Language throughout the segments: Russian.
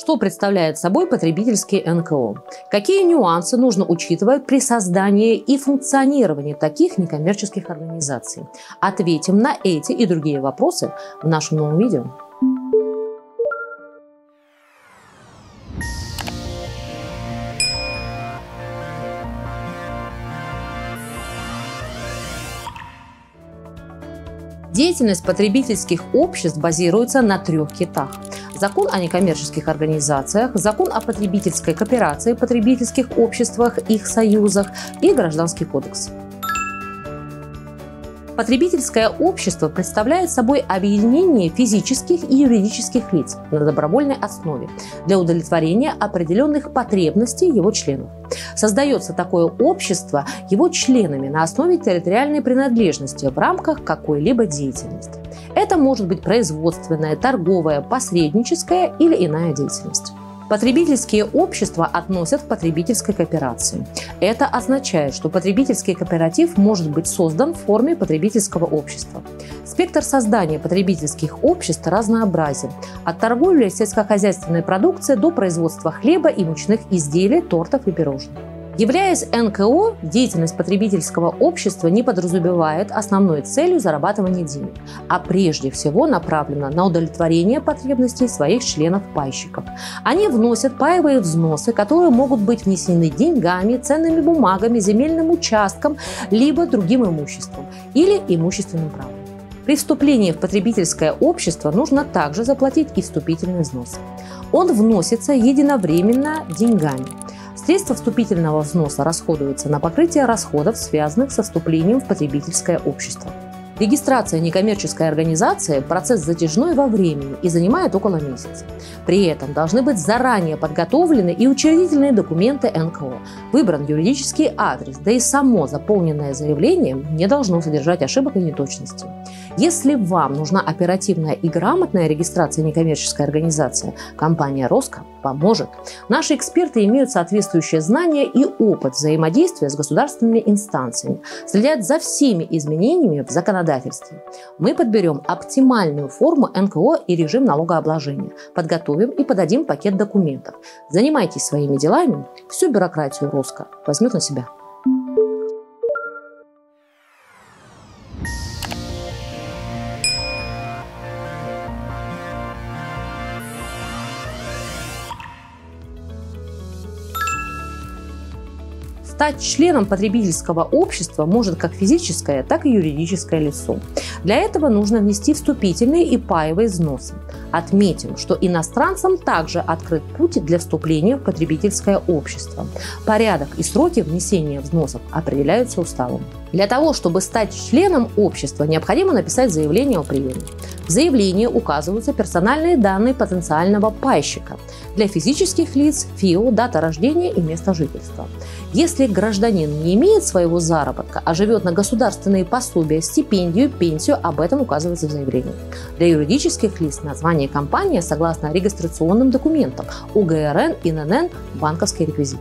Что представляет собой потребительский НКО? Какие нюансы нужно учитывать при создании и функционировании таких некоммерческих организаций? Ответим на эти и другие вопросы в нашем новом видео. Деятельность потребительских обществ базируется на трех китах закон о некоммерческих организациях, закон о потребительской кооперации, потребительских обществах, их союзах и Гражданский кодекс. Потребительское общество представляет собой объединение физических и юридических лиц на добровольной основе для удовлетворения определенных потребностей его членов. Создается такое общество его членами на основе территориальной принадлежности в рамках какой-либо деятельности. Это может быть производственная, торговая, посредническая или иная деятельность. Потребительские общества относят к потребительской кооперации. Это означает, что потребительский кооператив может быть создан в форме потребительского общества. Спектр создания потребительских обществ разнообразен. От торговли сельскохозяйственной продукции до производства хлеба и мучных изделий, тортов и пирожных. Являясь НКО, деятельность потребительского общества не подразумевает основной целью зарабатывания денег, а прежде всего направлена на удовлетворение потребностей своих членов-пайщиков. Они вносят паевые взносы, которые могут быть внесены деньгами, ценными бумагами, земельным участком, либо другим имуществом или имущественным правом. При вступлении в потребительское общество нужно также заплатить и вступительный взнос. Он вносится единовременно деньгами – Средства вступительного взноса расходуются на покрытие расходов, связанных со вступлением в потребительское общество. Регистрация некоммерческой организации – процесс затяжной во времени и занимает около месяца. При этом должны быть заранее подготовлены и учредительные документы НКО, выбран юридический адрес, да и само заполненное заявление не должно содержать ошибок и неточностей. Если вам нужна оперативная и грамотная регистрация некоммерческой организации, компания «Роско» поможет. Наши эксперты имеют соответствующие знания и опыт взаимодействия с государственными инстанциями, следят за всеми изменениями в законодательстве. Мы подберем оптимальную форму НКО и режим налогообложения, подготовим и подадим пакет документов. Занимайтесь своими делами, всю бюрократию Роско возьмет на себя. Стать членом потребительского общества может как физическое, так и юридическое лицо. Для этого нужно внести вступительные и паевые взносы. Отметим, что иностранцам также открыт путь для вступления в потребительское общество. Порядок и сроки внесения взносов определяются уставом. Для того, чтобы стать членом общества, необходимо написать заявление о приеме. В заявлении указываются персональные данные потенциального пайщика. Для физических лиц – ФИО, дата рождения и место жительства. Если гражданин не имеет своего заработка, а живет на государственные пособия, стипендию, пенсию, об этом указывается в заявлении. Для юридических лиц название компании согласно регистрационным документам УГРН, ИНН, банковский реквизит.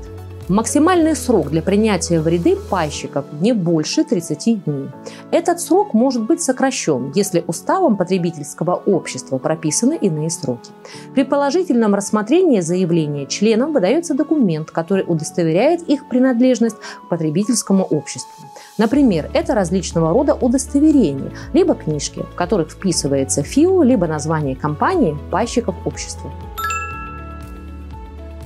Максимальный срок для принятия в ряды пайщиков не больше 30 дней. Этот срок может быть сокращен, если уставом потребительского общества прописаны иные сроки. При положительном рассмотрении заявления членам выдается документ, который удостоверяет их принадлежность к потребительскому обществу. Например, это различного рода удостоверения, либо книжки, в которых вписывается ФИО, либо название компании, пайщиков общества.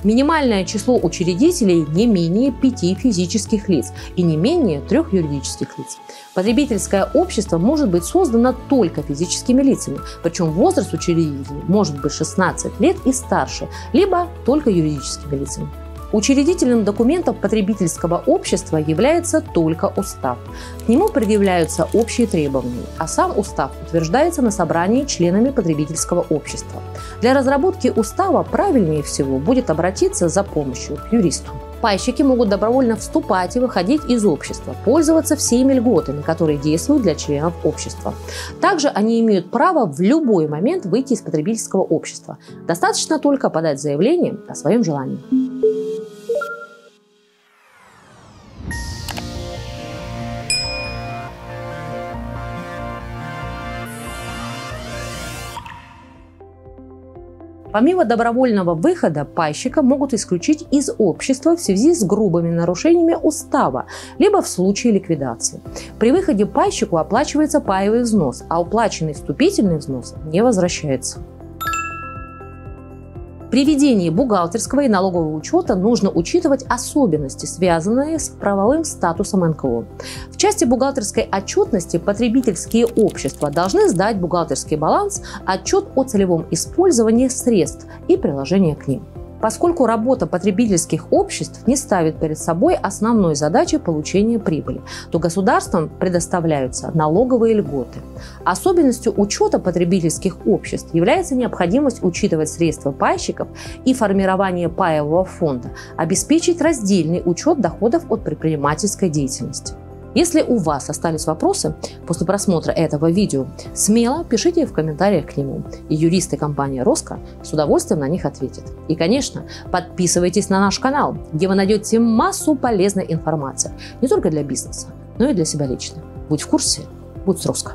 Минимальное число учредителей не менее пяти физических лиц и не менее трех юридических лиц. Потребительское общество может быть создано только физическими лицами, причем возраст учредителей может быть 16 лет и старше, либо только юридическими лицами. Учредительным документом потребительского общества является только устав. К нему предъявляются общие требования, а сам устав утверждается на собрании членами потребительского общества. Для разработки устава правильнее всего будет обратиться за помощью к юристу. Пайщики могут добровольно вступать и выходить из общества, пользоваться всеми льготами, которые действуют для членов общества. Также они имеют право в любой момент выйти из потребительского общества. Достаточно только подать заявление о своем желании. Помимо добровольного выхода, пайщика могут исключить из общества в связи с грубыми нарушениями устава, либо в случае ликвидации. При выходе пайщику оплачивается паевый взнос, а уплаченный вступительный взнос не возвращается. При ведении бухгалтерского и налогового учета нужно учитывать особенности, связанные с правовым статусом НКО. В части бухгалтерской отчетности потребительские общества должны сдать бухгалтерский баланс, отчет о целевом использовании средств и приложение к ним. Поскольку работа потребительских обществ не ставит перед собой основной задачи получения прибыли, то государством предоставляются налоговые льготы. Особенностью учета потребительских обществ является необходимость учитывать средства пайщиков и формирование паевого фонда, обеспечить раздельный учет доходов от предпринимательской деятельности. Если у вас остались вопросы после просмотра этого видео, смело пишите в комментариях к нему, и юристы компании «Роско» с удовольствием на них ответят. И, конечно, подписывайтесь на наш канал, где вы найдете массу полезной информации, не только для бизнеса, но и для себя лично. Будь в курсе, будь с «Роско».